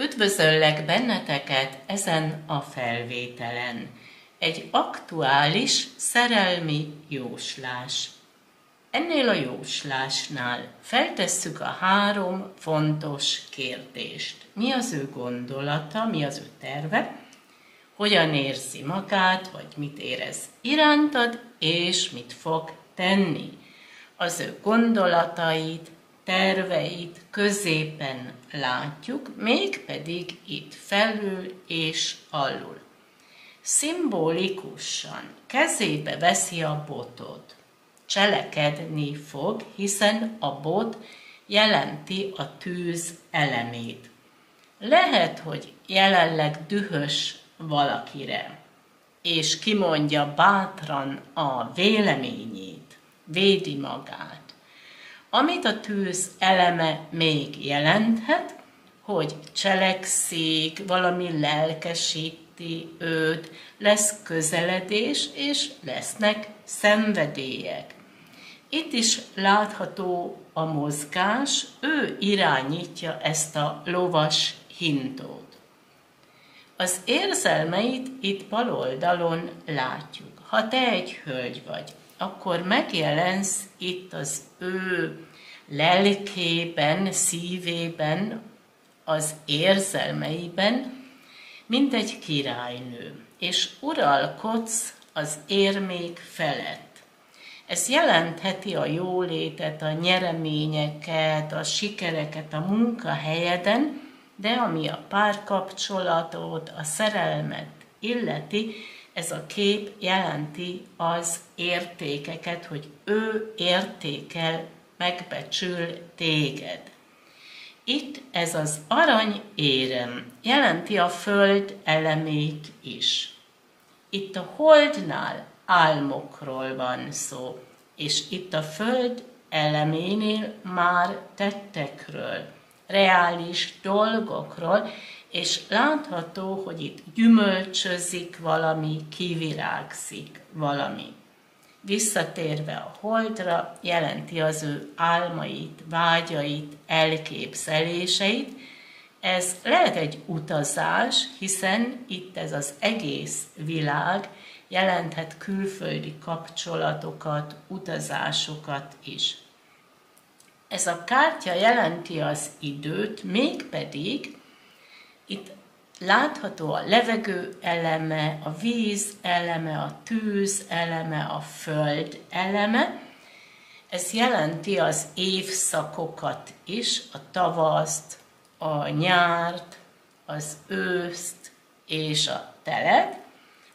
Üdvözöllek benneteket ezen a felvételen. Egy aktuális szerelmi jóslás. Ennél a jóslásnál feltesszük a három fontos kérdést. Mi az ő gondolata, mi az ő terve, hogyan érzi magát, vagy mit érez irántad, és mit fog tenni. Az ő gondolatait, terveit középen látjuk, mégpedig itt felül és alul. Szimbolikusan kezébe veszi a botot. Cselekedni fog, hiszen a bot jelenti a tűz elemét. Lehet, hogy jelenleg dühös valakire, és kimondja bátran a véleményét, védi magát amit a tűz eleme még jelenthet, hogy cselekszik, valami lelkesíti őt, lesz közeledés, és lesznek szenvedélyek. Itt is látható a mozgás, ő irányítja ezt a lovas hintót. Az érzelmeit itt bal oldalon látjuk. Ha te egy hölgy vagy, akkor megjelensz itt az ő lelkében, szívében, az érzelmeiben, mint egy királynő, és uralkodsz az érmék felett. Ez jelentheti a jólétet, a nyereményeket, a sikereket a munkahelyeden, de ami a párkapcsolatot, a szerelmet illeti, ez a kép jelenti az értékeket, hogy ő értékel, megbecsül téged. Itt ez az arany érem jelenti a föld elemét is. Itt a holdnál álmokról van szó, és itt a föld eleménél már tettekről, reális dolgokról, és látható, hogy itt gyümölcsözik valami, kivirágzik valami. Visszatérve a holdra, jelenti az ő álmait, vágyait, elképzeléseit. Ez lehet egy utazás, hiszen itt ez az egész világ jelenthet külföldi kapcsolatokat, utazásokat is. Ez a kártya jelenti az időt, mégpedig itt látható a levegő eleme, a víz eleme, a tűz eleme, a föld eleme. Ez jelenti az évszakokat is, a tavaszt, a nyárt, az őszt és a telet.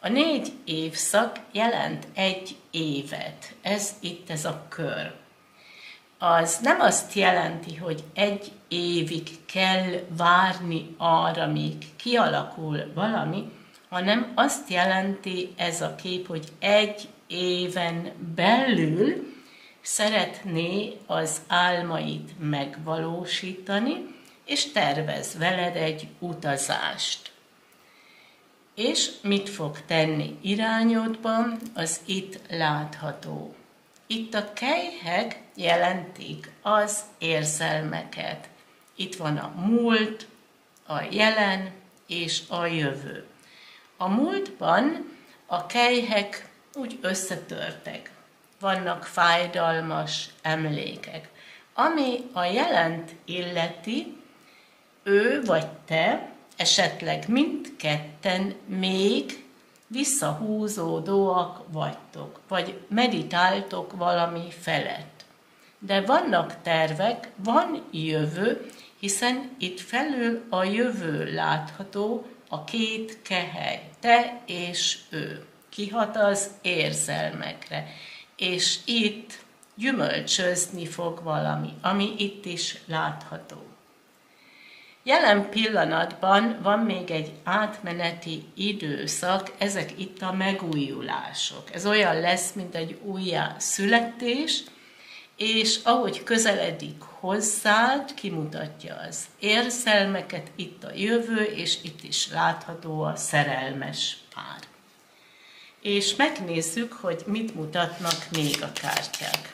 A négy évszak jelent egy évet. Ez itt ez a kör az nem azt jelenti, hogy egy évig kell várni arra, míg kialakul valami, hanem azt jelenti ez a kép, hogy egy éven belül szeretné az álmait megvalósítani, és tervez veled egy utazást. És mit fog tenni irányodban, az itt látható. Itt a kejhek jelentik az érzelmeket. Itt van a múlt, a jelen és a jövő. A múltban a kejhek úgy összetörtek. Vannak fájdalmas emlékek. Ami a jelent illeti, ő vagy te, esetleg mindketten még visszahúzódóak vagytok, vagy meditáltok valami felett. De vannak tervek, van jövő, hiszen itt felül a jövő látható, a két kehely, te és ő. Kihat az érzelmekre. És itt gyümölcsözni fog valami, ami itt is látható. Jelen pillanatban van még egy átmeneti időszak, ezek itt a megújulások. Ez olyan lesz, mint egy újjá születés, és ahogy közeledik hozzád, kimutatja az érzelmeket, itt a jövő, és itt is látható a szerelmes pár. És megnézzük, hogy mit mutatnak még a kártyák.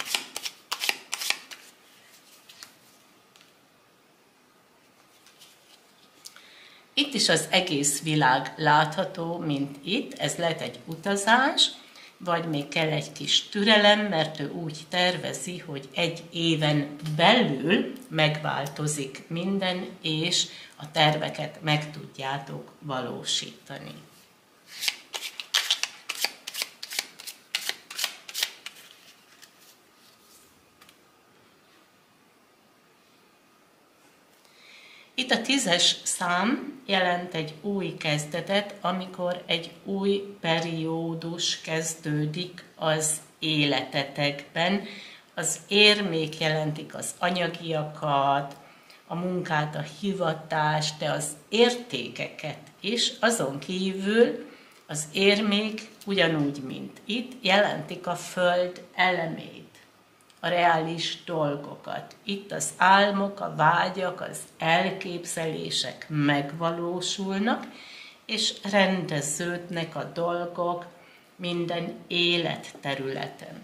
Itt is az egész világ látható, mint itt. Ez lehet egy utazás, vagy még kell egy kis türelem, mert ő úgy tervezi, hogy egy éven belül megváltozik minden, és a terveket meg tudjátok valósítani. Itt a tízes szám jelent egy új kezdetet, amikor egy új periódus kezdődik az életetekben. Az érmék jelentik az anyagiakat, a munkát, a hivatást, de az értékeket is. Azon kívül az érmék ugyanúgy, mint itt, jelentik a föld elemét a reális dolgokat. Itt az álmok, a vágyak, az elképzelések megvalósulnak, és rendeződnek a dolgok minden életterületen.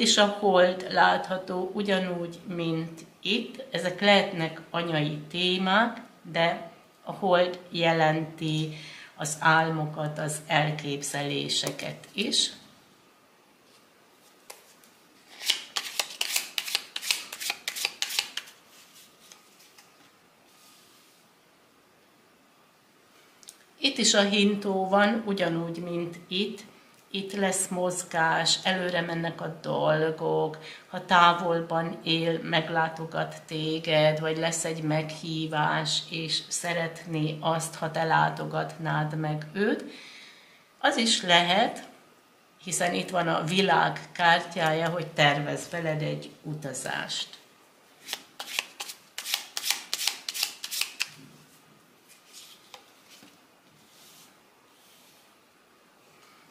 Is a hold látható ugyanúgy, mint itt. Ezek lehetnek anyai témák, de a hold jelenti az álmokat, az elképzeléseket is. Itt is a hintó van, ugyanúgy, mint itt, itt lesz mozgás, előre mennek a dolgok, ha távolban él, meglátogat téged, vagy lesz egy meghívás, és szeretné azt, ha te látogatnád meg őt, az is lehet, hiszen itt van a világ kártyája, hogy tervez veled egy utazást.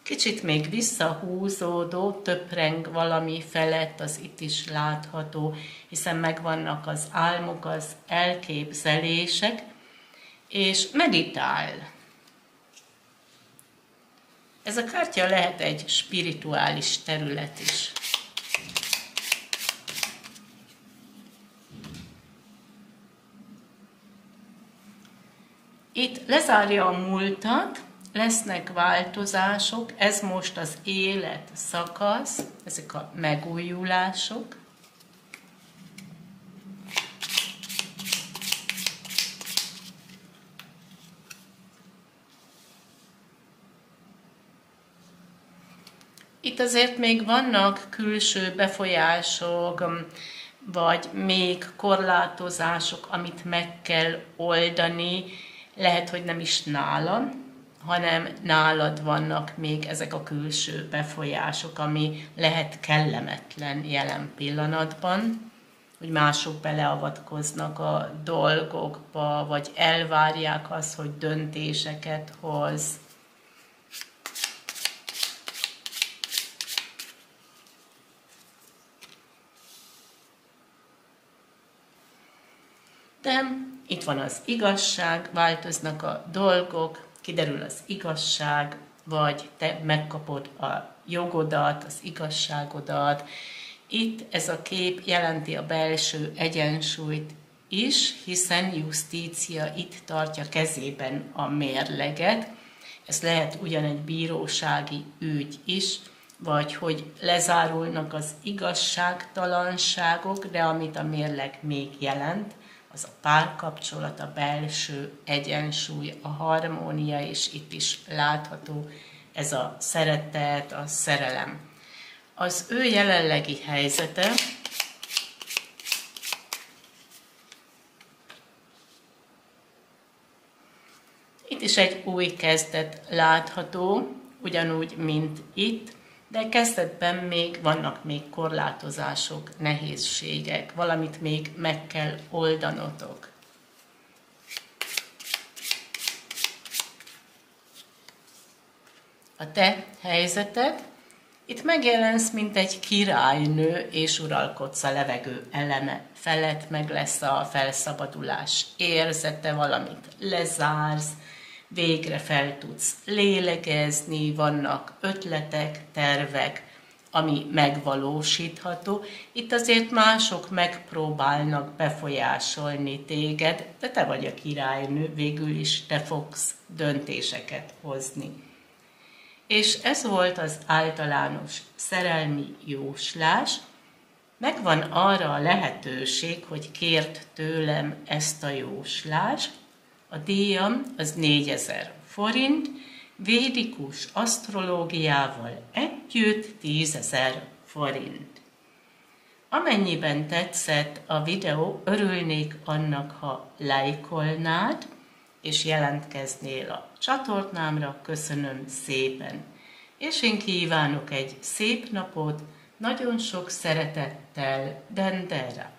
Kicsit még visszahúzódó, töpreng valami felett, az itt is látható, hiszen megvannak az álmok, az elképzelések, és meditál. Ez a kártya lehet egy spirituális terület is. Itt lezárja a múltat, lesznek változások, ez most az élet szakasz, ezek a megújulások. Itt azért még vannak külső befolyások, vagy még korlátozások, amit meg kell oldani, lehet, hogy nem is nálam, hanem nálad vannak még ezek a külső befolyások, ami lehet kellemetlen jelen pillanatban, hogy mások beleavatkoznak a dolgokba, vagy elvárják azt, hogy döntéseket hoz. De itt van az igazság, változnak a dolgok, kiderül az igazság, vagy te megkapod a jogodat, az igazságodat. Itt ez a kép jelenti a belső egyensúlyt is, hiszen justícia itt tartja kezében a mérleget. Ez lehet ugyan egy bírósági ügy is, vagy hogy lezárulnak az igazságtalanságok, de amit a mérleg még jelent, az a párkapcsolat, a belső egyensúly, a harmónia, és itt is látható ez a szeretet, a szerelem. Az ő jelenlegi helyzete, Itt is egy új kezdet látható, ugyanúgy, mint itt, de kezdetben még vannak még korlátozások, nehézségek, valamit még meg kell oldanotok. A te helyzeted, itt megjelensz, mint egy királynő, és uralkodsz a levegő eleme felett, meg lesz a felszabadulás érzete, valamit lezársz, végre fel tudsz lélegezni, vannak ötletek, tervek, ami megvalósítható. Itt azért mások megpróbálnak befolyásolni téged, de te vagy a királynő, végül is te fogsz döntéseket hozni. És ez volt az általános szerelmi jóslás. Megvan arra a lehetőség, hogy kért tőlem ezt a jóslást. A díjam az 4000 forint, védikus asztrológiával együtt 10.000 forint. Amennyiben tetszett a videó, örülnék annak, ha lájkolnád, és jelentkeznél a csatornámra. Köszönöm szépen! És én kívánok egy szép napot, nagyon sok szeretettel, Dendera!